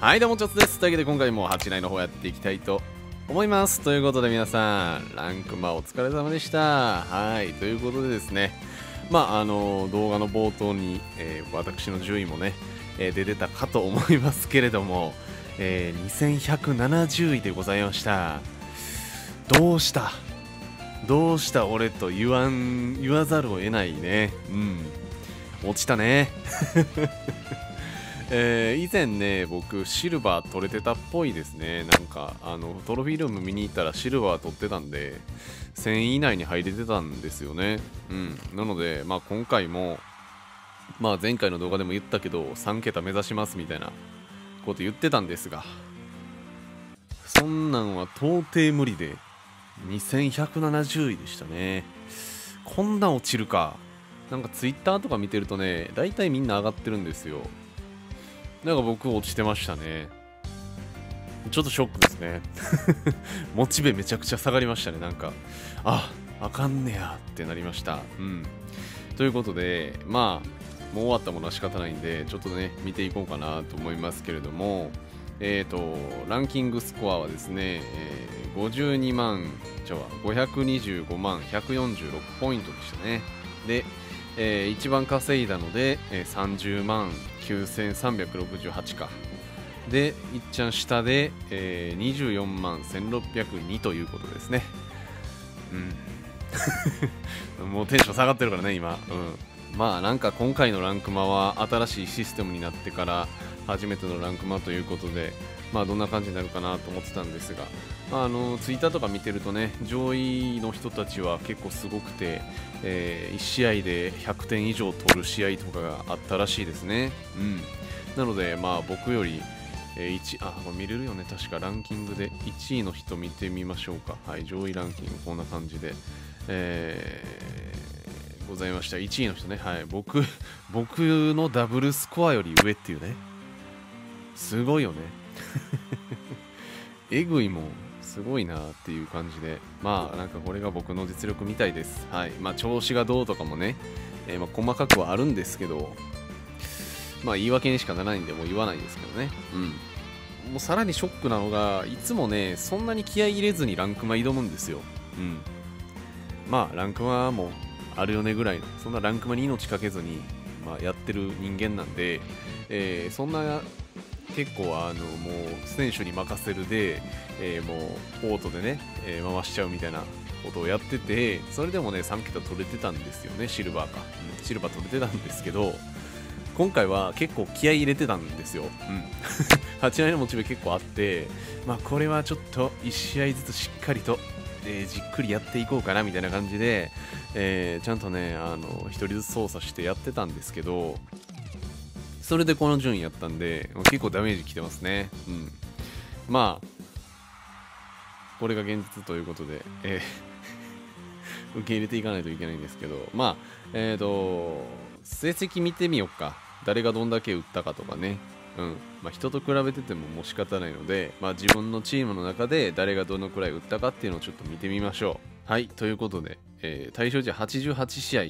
はいどうもちょっとです。というわけで今回も8内の方やっていきたいと思います。ということで皆さんランクマお疲れ様でした。はいということでですね。まああの動画の冒頭に、えー、私の順位もね、えー、出てたかと思いますけれども、えー、2170位でございました。どうした？どうした？俺と言わん言わざるを得ないね。うん。落ちたね。えー、以前ね僕シルバー取れてたっぽいですね。なんかあのトロフィールーム見に行ったらシルバー取ってたんで1000位以内に入れてたんですよね。うん。なのでまあ今回もまあ前回の動画でも言ったけど3桁目指しますみたいなこと言ってたんですがそんなんは到底無理で2170位でしたね。こんな落ちるか。なんかツイッターとか見てるとね大体みんな上がってるんですよ。なんか僕落ちてましたね。ちょっとショックですね。モチベめちゃくちゃ下がりましたね。なんかああかんねやってなりました。うん。ということでまあもう終わったものは仕方ないんでちょっとね見ていこうかなと思いますけれどもえーと、ランキングスコアはですね、えー、52万、じゃあ525万146ポイントでしたね。で、えー、一番稼いだので、えー、30万9368か。で、いっちゃん下で、えー、24万1602ということですね。うん。もうテンション下がってるからね、今。うん。まあなんか今回のランクマは新しいシステムになってから初めてのランクマということで、まあどんな感じになるかなと思ってたんですが、あのツイッターとか見てるとね、上位の人たちは結構すごくて、えー、1試合で100点以上取る試合とかがあったらしいですね。うん。なので、まあ僕より、えー、1、あ、これ見れるよね。確かランキングで1位の人見てみましょうか。はい、上位ランキングこんな感じで。えー、ございました。1位の人ね。はい。僕、僕のダブルスコアより上っていうね。すごいよね。えぐいもん。すごいなっていう感じで、まあなんかこれが僕の実力みたいです。はい。まあ調子がどうとかもね、えー、ま細かくはあるんですけど、まあ言い訳にしかならないんでもう言わないですけどね。うん。もうさらにショックなのが、いつもね、そんなに気合い入れずにランクマ挑むんですよ。うん。まあランクマもあるよねぐらいの、そんなランクマに命かけずに、まあ、やってる人間なんで、えー、そんな結構あのもう選手に任せるで、えー、もうオートでね、えー、回しちゃうみたいなことをやっててそれでもね3桁取れてたんですよねシルバーか、シルバー取れてたんですけど今回は結構気合い入れてたんですよ、うん、8割のモチベ結構あってまあこれはちょっと1試合ずつしっかりとえー、じっくりやっていこうかなみたいな感じで、えー、ちゃんとねあの1人ずつ操作してやってたんですけどそれでこの順位やったんで、結構ダメージきてますね。うん。まあ、これが現実ということで、えー 受け入れていかないといけないんですけど、まあ、えっ、ー、と、成績見てみよっか。誰がどんだけ打ったかとかね。うん。まあ、人と比べててももう仕方ないので、まあ、自分のチームの中で誰がどのくらい打ったかっていうのをちょっと見てみましょう。はい。ということで、えー、対象時88試合。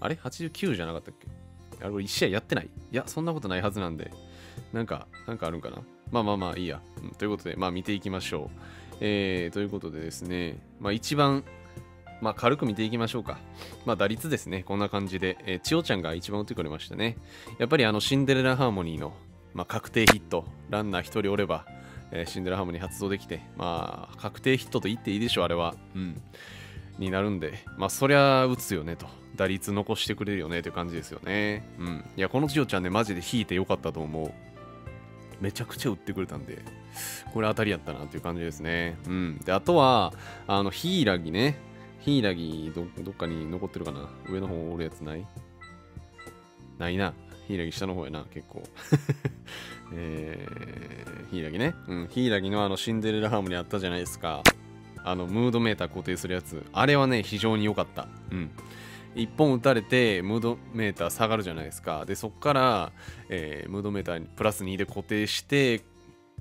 あれ ?89 じゃなかったっけ？あれ1試合やってない？いや、そんなことないはずなんで。なんか、なんかあるんかな？まあまあまあいいや。うん、ということで、まあ見ていきましょう。えー、ということでですね、まあ一番、まあ軽く見ていきましょうか。まあ打率ですね、こんな感じで、えー、千代ちゃんが一番打ってくれましたね。やっぱりあのシンデレラハーモニーの、まあ、確定ヒット、ランナー1人おれば、えー、シンデレラハーモニー発動できて、まあ確定ヒットと言っていいでしょう、あれは。うん。になるんで、まあそりゃ打つよねと。打率残してくれるよねという感じですよね。うん。いや、この千代ちゃんね、マジで引いてよかったと思う。めちゃくちゃ打ってくれたんで、これ当たりやったなっていう感じですね。うん。で、あとは、あの、ヒイラギね。ヒイラギど、どっかに残ってるかな上の方おるやつない？ないな。ヒイラギ下の方やな、結構。えー、ヒイラギね。うん、ヒイラギのあのシンデレラハムにあったじゃないですか。あの、ムードメーター固定するやつ。あれはね、非常に良かった。うん。1本打たれてムードメーター下がるじゃないですかでそこから、えー、ムードメーターにプラス2で固定して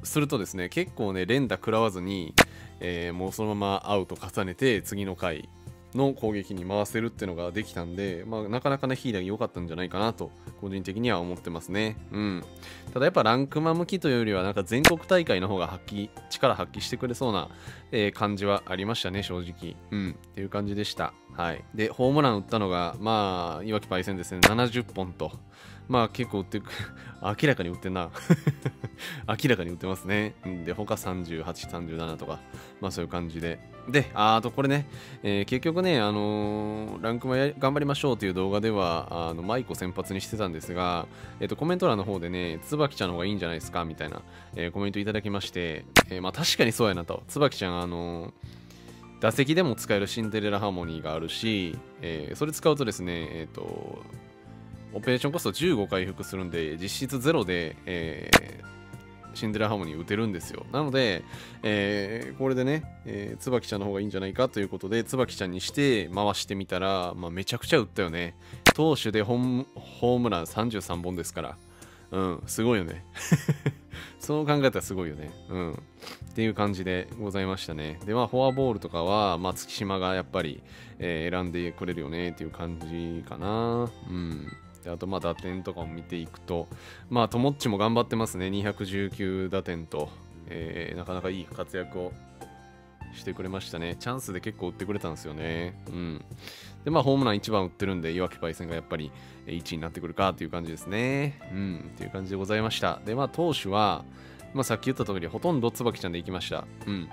するとですね結構ね連打食らわずに、えー、もうそのままアウト重ねて次の回の攻撃に回せるっていうのができたんで、まあ、なかなかね、ヒーラー良かったんじゃないかなと、個人的には思ってますね。うん。ただやっぱランクマ向きというよりは、なんか全国大会の方が発揮、力発揮してくれそうな、えー、感じはありましたね、正直。うん。っていう感じでした。はい。で、ホームラン打ったのが、まあ、いわきパイセンですね、70本と。まあ結構売ってる、明らかに売ってんな。明らかに売ってますね。で、他38、37とか、まあそういう感じで。で、あとこれね、えー、結局ね、あのー、ランクも頑張りましょうという動画では、あのマイクを先発にしてたんですが、えっ、ー、と、コメント欄の方でね、椿ちゃんの方がいいんじゃないですかみたいな、えー、コメントいただきまして、えー、まあ確かにそうやなと。椿ちゃん、あの、打席でも使えるシンデレラハーモニーがあるし、えー、それ使うとですね、えっ、と、オペレーションコスト15回復するんで、実質ゼロで、えー、シンデレラハーモニー打てるんですよ。なので、えー、これでね、えー、椿ちゃんの方がいいんじゃないかということで、椿ちゃんにして回してみたら、まあ、めちゃくちゃ打ったよね。投手でホームラン33本ですから。うん、すごいよね。そう考えたらすごいよね。うん。っていう感じでございましたね。で、まあ、フォアボールとかは、まあ、月島がやっぱり、えー、選んでくれるよねっていう感じかな。うん。であとまあ打点とかを見ていくと、まあ、ともっちも頑張ってますね、219打点と、えー、なかなかいい活躍をしてくれましたね。チャンスで結構打ってくれたんですよね。うん。で、まあ、ホームラン1番打ってるんで、岩木パイセンがやっぱり1位になってくるかという感じですね。うん。っていう感じでございました。で、まあ、投手は、まあ、さっき言った通り、ほとんど椿ちゃんでいきました。うん。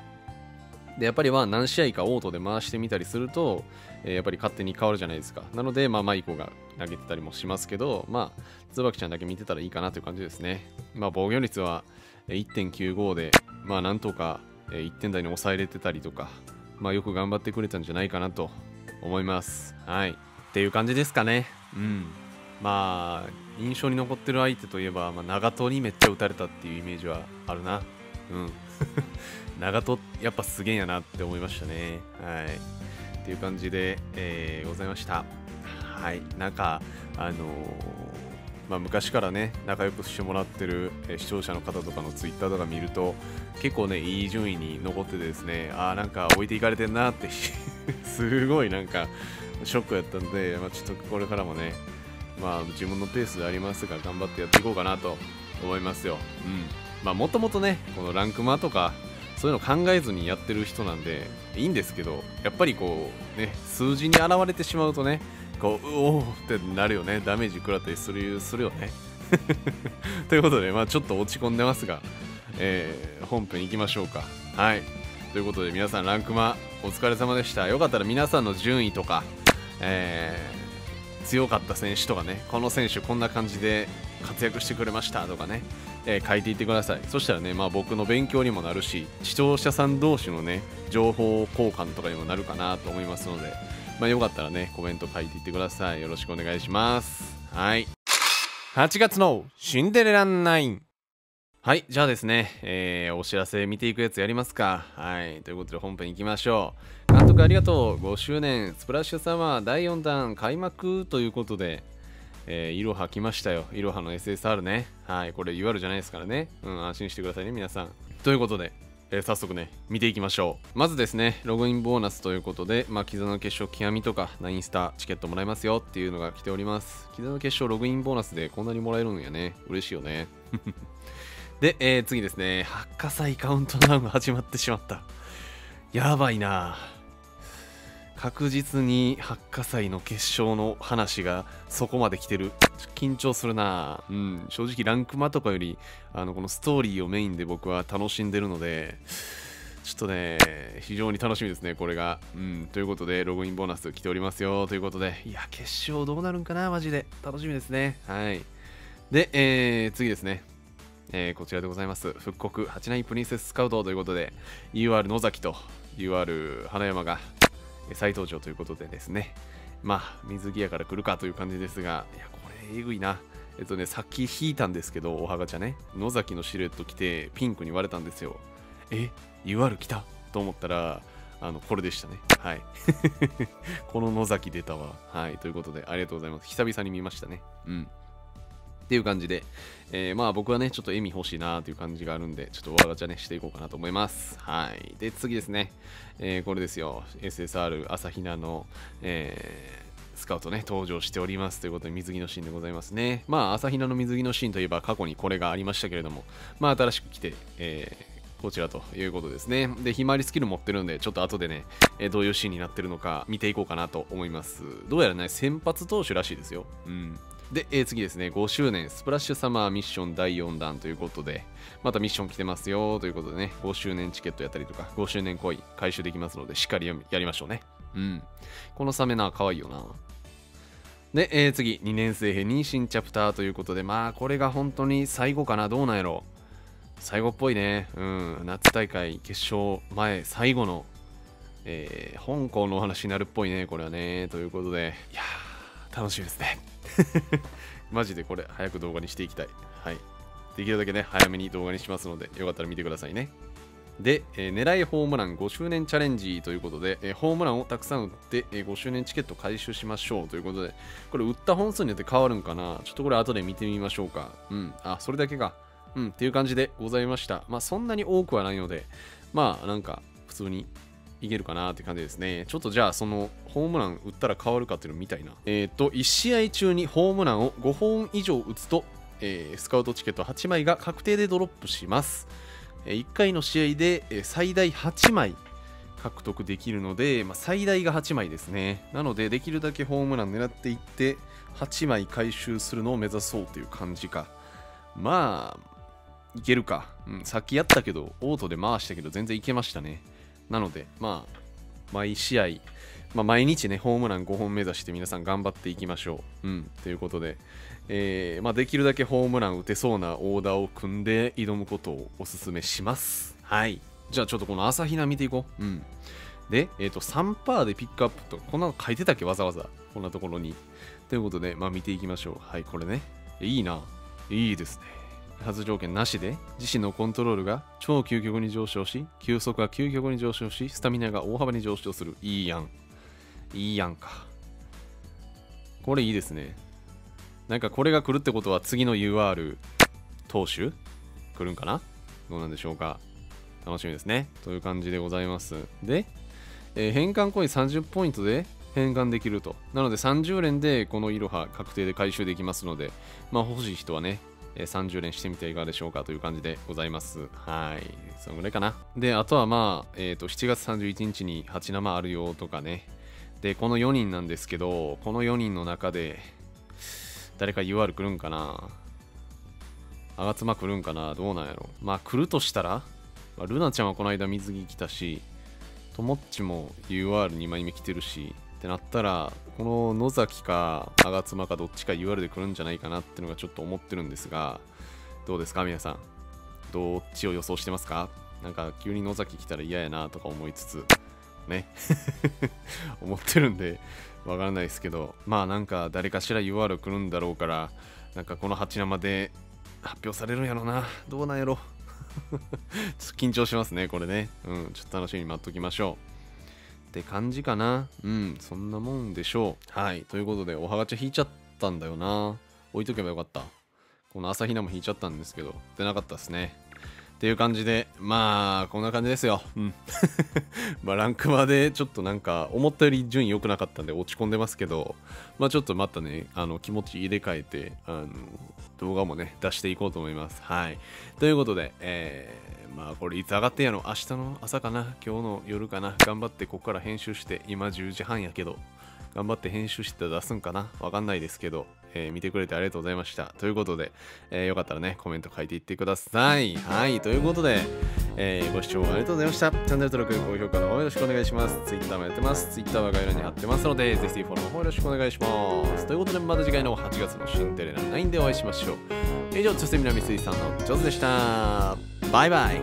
で、やっぱりは何試合かオートで回してみたりすると、えー、やっぱり勝手に変わるじゃないですか。なので、まあ、マイコが投げてたりもしますけど、まあ、椿ちゃんだけ見てたらいいかなという感じですね。まあ、防御率は1.95で、まあ、なんとか1点台に抑えれてたりとか、まあ、よく頑張ってくれたんじゃないかなと思います。はい。っていう感じですかね。うん。まあ、印象に残ってる相手といえば、まあ、長戸にめっちゃ打たれたっていうイメージはあるな。うん。長戸やっぱすげえやなって思いましたね。はい。っていう感じで、えー、ございました。はい。なんか、あのー、まあ、昔からね、仲良くしてもらってる、え視聴者の方とかのツイッターとか見ると、結構ね、いい順位に残っててですね、ああ、なんか置いていかれてんなって すごいなんか、ショックやったんで、まあ、ちょっとこれからもね、まあ、自分のペースでありますが、頑張ってやっていこうかなと思いますよ。うん。まあ、もともとね、このランクマとか、そういうの考えずにやってる人なんでいいんですけどやっぱりこうね数字に現れてしまうとねこううおーってなるよね。ダメージ食らったりするするよね。ということでまあちょっと落ち込んでますが、えー、本編いきましょうか。はい。ということで皆さんランクマお疲れ様でした。よかったら皆さんの順位とか、えー、強かった選手とかねこの選手こんな感じで活躍してくれましたとかねえー、書いていってください。そしたらね、まあ、僕の勉強にもなるし視聴者さん同士のね情報交換とかにもなるかなと思いますので、まあ、よかったらねコメント書いていってください。よろしくお願いします。はい。8月のシンデレラ9はい、じゃあですね、えー、お知らせ見ていくやつやりますか。はい、ということで本編行きましょう。監督ありがとう。5周年、スプラッシュサマー。第4弾開幕。ということで、えー、いろは来ましたよ。いろはの SSR ね。はい、これ UR じゃないですからね。うん、安心してくださいね、皆さん。ということで、えー、早速ね、見ていきましょう。まずですね、ログインボーナスということで、まあ、絆の決勝極みとか、ナインスターチケットもらえますよっていうのが来ております。絆の決勝ログインボーナスでこんなにもらえるんやね。嬉しいよね。で、えー、次ですね、発火祭カウントダウンが始まってしまった。やばいなぁ確実に発火祭の決勝の話がそこまで来てる。緊張するなうん、正直ランクマとかより、あの、このストーリーをメインで僕は楽しんでるので、ちょっとね、非常に楽しみですね、これが。うん、ということで、ログインボーナス来ておりますよ、ということで、いや、決勝どうなるんかな、マジで。楽しみですね。はい。で、えー、次ですね。えー、こちらでございます。復刻8ナインプリンセススカウトということで、UR 野崎と UR 花山が再登場ということでですね、まあ、水着やから来るかという感じですが、いや、これ、えぐいな。えっとね、さっき引いたんですけど、おはがちゃね、野崎のシルエット着て、ピンクに割れたんですよ。え ?UR 来た？と思ったら、あの、これでしたね。はい。この野崎出たわ。はい。ということで、ありがとうございます。久々に見ましたね。うん。っていう感じで、えー、まあ僕はね、ちょっと笑み欲しいなという感じがあるんで、ちょっとワーガチャね、していこうかなと思います。はい。で、次ですね。えー、これですよ。SSR 朝比奈の、えー、スカウトね、登場しておりますということで、水着のシーンでございますね。まあ、朝比奈の水着のシーンといえば、過去にこれがありましたけれども、まあ、新しく来て、えー、こちらということですね。で、ひまわりスキル持ってるんで、ちょっと後でね、えどういうシーンになってるのか見ていこうかなと思います。どうやらね、先発投手らしいですよ。うん。で、えー、次ですね、5周年スプラッシュサマーミッション第4弾ということで、またミッション来てますよということでね、5周年チケットやったりとか、5周年コイン回収できますので、しっかりやりましょうね。うん。このサメナー可愛いよな。で、えー、次、2年生編妊娠チャプターということで、まあ、これが本当に最後かな、どうなんやろ。最後っぽいね。うん、夏大会決勝前、最後の、えー、香港のお話になるっぽいね、これはね。ということで、いやー、楽しみですね。マジでこれ早く動画にしていきたい。はい。できるだけね、早めに動画にしますので、よかったら見てくださいね。で、えー、狙いホームラン5周年チャレンジということで、えー、ホームランをたくさん打って、えー、5周年チケット回収しましょうということで、これ打った本数によって変わるんかな？ちょっとこれ後で見てみましょうか。うん。あ、それだけか。うん。っていう感じでございました。まあ、そんなに多くはないので、まあ、なんか、普通にいけるかなって感じですね。ちょっとじゃあ、そのホームラン打ったら変わるかっていうのを見たいな。えっ、ー、と、1試合中にホームランを5本以上打つと、えー、スカウトチケット8枚が確定でドロップします。え1回の試合で最大8枚獲得できるので、まあ、最大が8枚ですね。なので、できるだけホームラン狙っていって、8枚回収するのを目指そうという感じか。まあ、いけるか。うん、さっきやったけど、オートで回したけど、全然いけましたね。なので、まあ、毎試合、まあ、毎日ね、ホームラン5本目指して皆さん頑張っていきましょう。うん、ということで、えー、まあ、できるだけホームラン打てそうなオーダーを組んで挑むことをお勧めします。はい。じゃあちょっとこの朝比奈見ていこう。うん。で、えっ、ー、と、3%でピックアップと、こんなの書いてたっけ？わざわざ。こんなところに。ということで、まあ見ていきましょう。はい、これね。いいな。いいですね。発条件なしで自身のコントロールが超究極に上昇し球速が究極に上昇しスタミナが大幅に上昇する。いいやん。いいやんか。これいいですね。なんかこれが来るってことは次の UR 投手？来るんかな？どうなんでしょうか。楽しみですね。という感じでございます。で、えー、変換コイン30ポイントで変換できると。なので30連でこのイロハ確定で回収できますのでまあ欲しい人はねえ30連してみてはいかがでしょうかという感じでございます。はい。そのぐらいかな。で、あとはまあ、えっ、ー、と、7月31日に8生あるよとかね。で、この4人なんですけど、この4人の中で、誰か UR 来るんかなあがつま来るんかなどうなんやろまあ来るとしたら、まあ、ルナちゃんはこの間水着来たし、ともっちも UR2 枚目来てるし、ってなったら、この野崎か吾妻かどっちか UR で来るんじゃないかなってのがちょっと思ってるんですが、どうですか皆さん？どっちを予想してますか？なんか急に野崎来たら嫌やなとか思いつつ、ね。思ってるんで、わからないですけど、まあなんか誰かしら UR 来るんだろうから、なんかこの8生で発表されるんやろな。どうなんやろ。ちょっと緊張しますね、これね。うん、ちょっと楽しみに待っときましょう。って感じかな。うん、そんなもんでしょう。はい。ということで、おはがち引いちゃったんだよな。置いとけばよかった。この朝比奈も引いちゃったんですけど、出なかったですね。っていう感じで、まあ、こんな感じですよ。うん。まあ、ランクまでちょっとなんか、思ったより順位良くなかったんで落ち込んでますけど、まあ、ちょっとまたね、あの、気持ち入れ替えて、あの、動画もね、出していこうと思います。はい。ということで、えー、まあ、これいつ上がってんやろ明日の朝かな？今日の夜かな？頑張ってここから編集して、今10時半やけど、頑張って編集して出すんかな？わかんないですけど、えー、見てくれてありがとうございました。ということで、えー、よかったらね、コメント書いていってください。はい、ということで、えー、ご視聴ありがとうございました。チャンネル登録、高評価の方よろしくお願いします。Twitter もやってます。Twitter は概要欄に貼ってますので、ぜひフォローの方よろしくお願いします。ということで、また次回の8月のシンデレラ9でお会いしましょう。以上、つせみなみすいさんの上手でした。バイバイ。